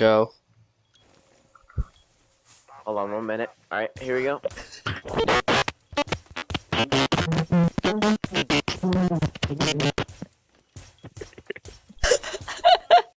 Go. Hold on one minute. Alright, here we go.